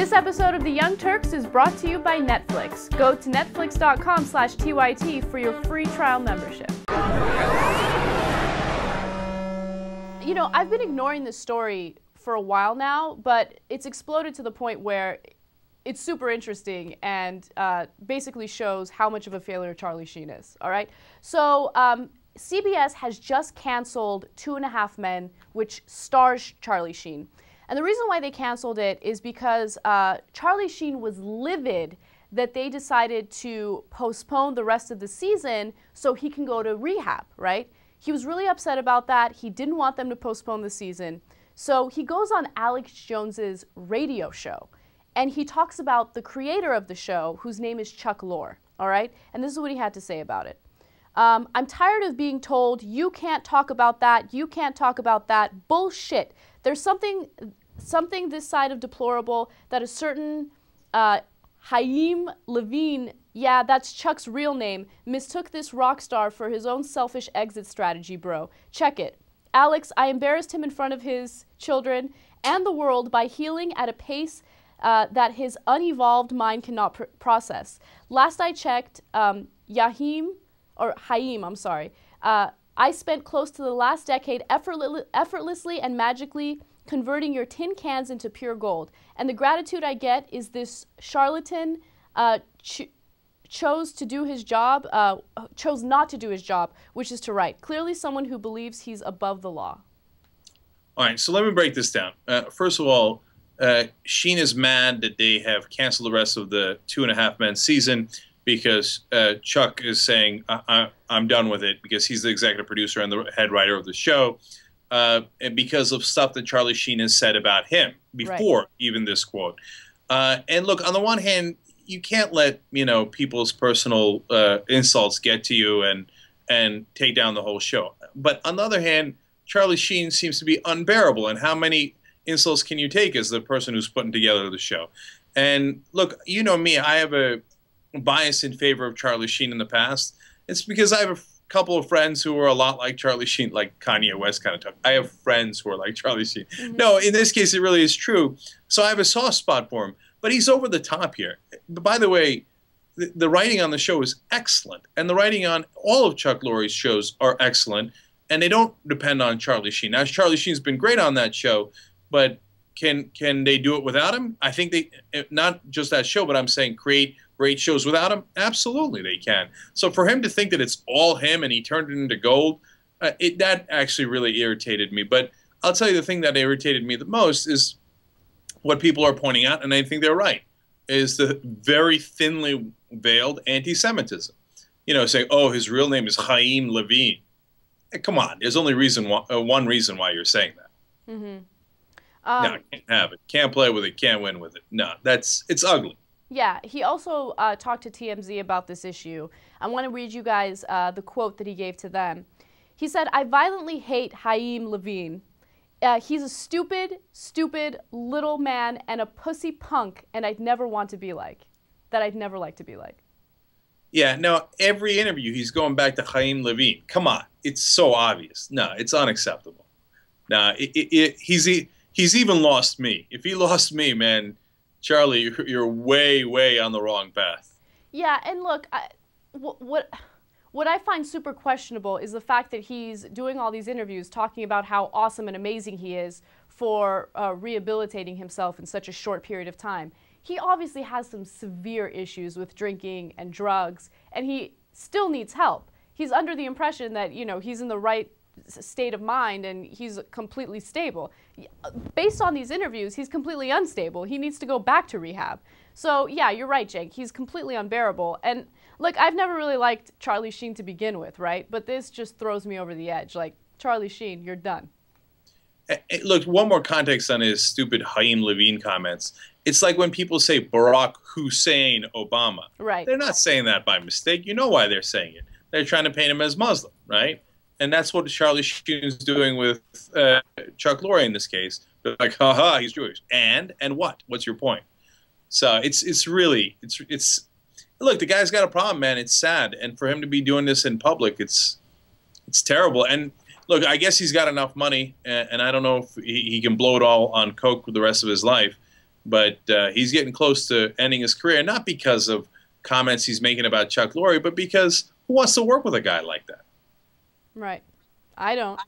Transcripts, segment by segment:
This episode of The Young Turks is brought to you by Netflix. Go to netflix.com slash TYT for your free trial membership. You know, I've been ignoring this story for a while now, but it's exploded to the point where it's super interesting and uh, basically shows how much of a failure Charlie Sheen is. All right. So um, CBS has just canceled Two and a Half Men, which stars Charlie Sheen. And the reason why they canceled it is because uh, Charlie Sheen was livid that they decided to postpone the rest of the season so he can go to rehab, right? He was really upset about that. He didn't want them to postpone the season. So he goes on Alex Jones's radio show and he talks about the creator of the show, whose name is Chuck Lorre, all right? And this is what he had to say about it. Um, I'm tired of being told, you can't talk about that, you can't talk about that. Bullshit. There's something, something this side of deplorable that a certain uh, Haim Levine, yeah, that's Chuck's real name, mistook this rock star for his own selfish exit strategy, bro. Check it. Alex, I embarrassed him in front of his children and the world by healing at a pace uh, that his unevolved mind cannot pr process. Last I checked, um, Yahim, or Haim, I'm sorry, uh, I spent close to the last decade effortlessly and magically converting your tin cans into pure gold. And the gratitude I get is this charlatan uh, ch chose to do his job, uh, chose not to do his job, which is to write. Clearly someone who believes he's above the law. All right, so let me break this down. Uh, first of all, uh, Sheen is mad that they have canceled the rest of the Two and a Half Men season because uh, Chuck is saying I, am done with it because he's the executive producer and the head writer of the show, uh, and because of stuff that Charlie Sheen has said about him before right. even this quote. Uh, and look, on the one hand, you can't let you know people's personal uh, insults get to you and and take down the whole show. But on the other hand, Charlie Sheen seems to be unbearable, and how many insults can you take as the person who's putting together the show? And look, you know me, I have a bias in favor of Charlie Sheen in the past. It's because I have a couple of friends who are a lot like Charlie Sheen, like Kanye West kind of talk. I have friends who are like Charlie Sheen. Mm-hmm. No, in this case, it really is true. So I have a soft spot for him. But he's over the top here. But by the way, the, the writing on the show is excellent, and the writing on all of Chuck Lorre's shows are excellent, and they don't depend on Charlie Sheen. Now, Charlie Sheen's been great on that show, but can can they do it without him? I think they not just that show, but I'm saying create great shows without him. Absolutely, they can. So for him to think that it's all him and he turned it into gold, uh, it that actually really irritated me. But I'll tell you the thing that irritated me the most is what people are pointing out, and I think they're right, is the very thinly veiled anti-Semitism. You know, saying, "Oh, his real name is Chaim Levine." Hey, come on, there's only reason why, uh, one reason why you're saying that. Mm-hmm. Um, no, can't have it. Can't play with it. Can't win with it. No, that's it's ugly. Yeah, he also uh, talked to TMZ about this issue. I want to read you guys uh, the quote that he gave to them. He said, "I violently hate Haim Levine. Uh, he's a stupid, stupid little man and a pussy punk, and I'd never want to be like. That I'd never like to be like." Yeah. Now every interview, he's going back to Haim Levine. Come on, it's so obvious. No, it's unacceptable. No, it, it, it, he's. He, he's even lost me. If he lost me, man, Charlie, you're, you're way, way on the wrong path. Yeah, and look, I, what what I find super questionable is the fact that he's doing all these interviews talking about how awesome and amazing he is for uh, rehabilitating himself in such a short period of time. He obviously has some severe issues with drinking and drugs, and he still needs help. He's under the impression that, you know, he's in the right state of mind and he's completely stable. Based on these interviews, he's completely unstable. He needs to go back to rehab. So, yeah, you're right, Cenk. He's completely unbearable. And look, I've never really liked Charlie Sheen to begin with, right? But this just throws me over the edge. Like, Charlie Sheen, you're done. Eh, eh, look, one more context on his stupid Haim Levine comments. It's like when people say Barack Hussein Obama. Right. They're not saying that by mistake. You know why they're saying it. They're trying to paint him as Muslim, right? And that's what Charlie Sheen's doing with uh, Chuck Lorre in this case. They're like, haha, he's Jewish. And and what? What's your point? So it's it's really it's it's look, the guy's got a problem, man. It's sad, and for him to be doing this in public, it's it's terrible. And look, I guess he's got enough money, and, and I don't know if he, he, can blow it all on coke for the rest of his life. but uh, he's getting close to ending his career, not because of comments he's making about Chuck Lorre, but because who wants to work with a guy like that? Right. I don't.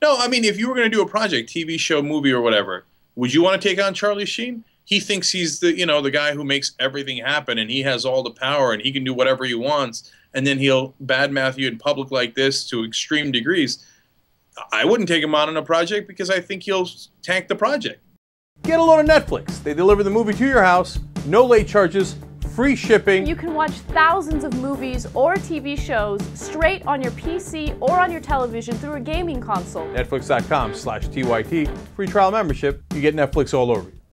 No, I mean, if you were going to do a project, TV show, movie, or whatever, would you want to take on Charlie Sheen? He thinks he's the you know the guy who makes everything happen, and he has all the power, and he can do whatever he wants, and then he'll badmouth you in public like this to extreme degrees. I wouldn't take him on in a project because I think he'll tank the project. Get a load of Netflix. They deliver the movie to your house, no late charges, free shipping. You can watch thousands of movies or TV shows straight on your PC or on your television through a gaming console. Netflix.com slash TYT. Free trial membership. You get Netflix all over you.